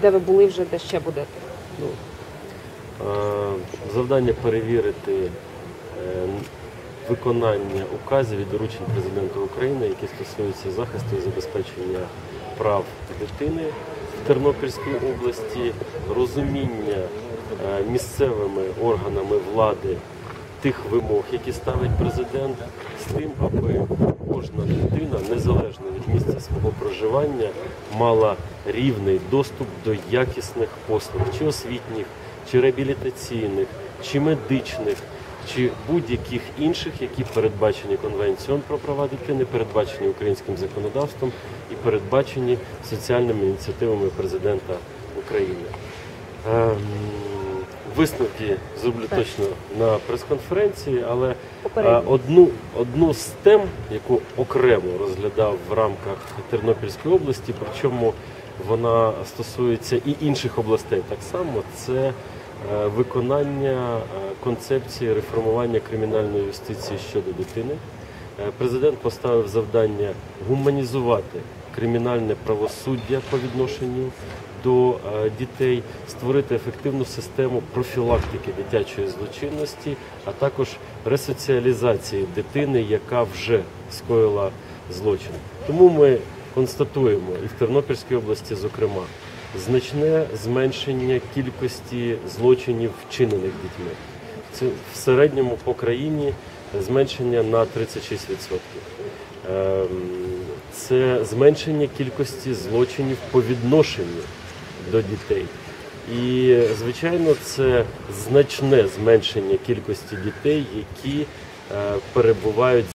де ви були вже, де ще будете? Ну, завдання перевірити е, виконання указів і доручень президента України, які стосуються захисту і забезпечення прав дитини в Тернопільській області, розуміння е, місцевими органами влади тих вимог, які ставить президент, з тим, аби кожна дитина, незалежно місця свого проживання, мала рівний доступ до якісних послуг, чи освітніх, чи реабілітаційних, чи медичних, чи будь-яких інших, які передбачені Конвенцією про права дитини, передбачені українським законодавством і передбачені соціальними ініціативами президента України. Висновки зроблю Так. точно на прес-конференції, але е, Попередньо. одну, одну з тем, яку окремо розглядав в рамках Тернопільської області, причому вона стосується і інших областей так само, це е, виконання е, концепції реформування кримінальної юстиції щодо дитини. Президент поставив завдання гуманізувати кримінальне правосуддя по відношенню до е, дітей, створити ефективну систему профілактики дитячої злочинності, а також ресоціалізації дитини, яка вже скоїла злочин. Тому ми констатуємо і в Тернопільській області, зокрема, значне зменшення кількості злочинів, вчинених дітьми. Це в середньому по країні зменшення на 36%. Ем, Це зменшення кількості злочинів по відношенню до дітей. І, звичайно, це значне зменшення кількості дітей, які е, перебувають